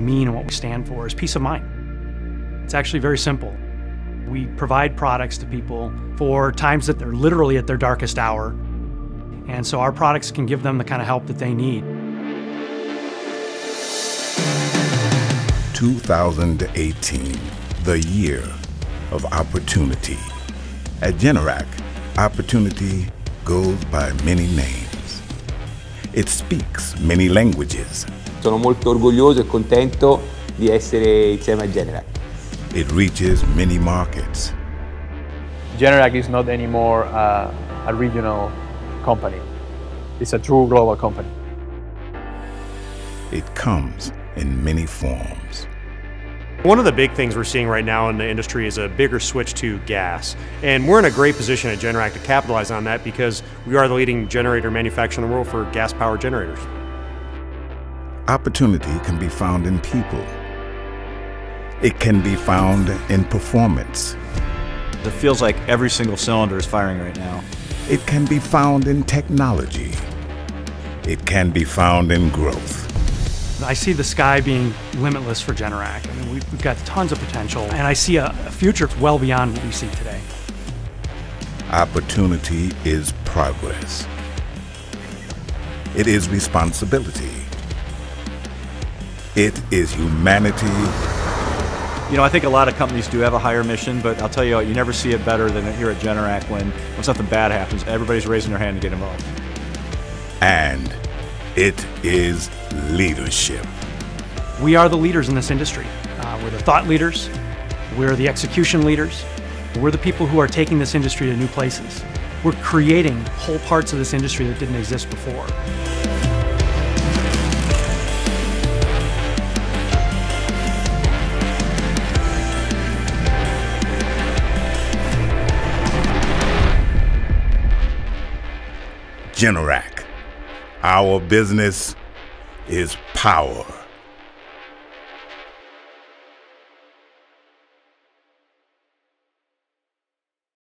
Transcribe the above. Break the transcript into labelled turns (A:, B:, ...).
A: mean and what we stand for is peace of mind. It's actually very simple. We provide products to people for times that they're literally at their darkest hour. And so our products can give them the kind of help that they need.
B: 2018, the year of opportunity. At Generac, opportunity goes by many names. It speaks many languages.
C: Sono molto orgoglioso e contento di essere insieme a Generac.
B: It reaches many markets.
D: Generac is not anymore uh, a regional company. It's a true global company.
B: It comes in many forms.
E: One of the big things we're seeing right now in the industry is a bigger switch to gas. And we're in a great position at Generac to capitalize on that because we are the leading generator manufacturer in the world for gas powered generators.
B: Opportunity can be found in people. It can be found in performance.
F: It feels like every single cylinder is firing right now.
B: It can be found in technology. It can be found in growth.
A: I see the sky being limitless for Generac. I mean, we've, we've got tons of potential, and I see a, a future well beyond what we see today.
B: Opportunity is progress. It is responsibility. It is humanity.
F: You know, I think a lot of companies do have a higher mission, but I'll tell you what, you never see it better than here at Generac when, when something bad happens, everybody's raising their hand to get involved.
B: And it is leadership.
A: We are the leaders in this industry. Uh, we're the thought leaders, we're the execution leaders, we're the people who are taking this industry to new places. We're creating whole parts of this industry that didn't exist before.
B: Generac. Our business is power.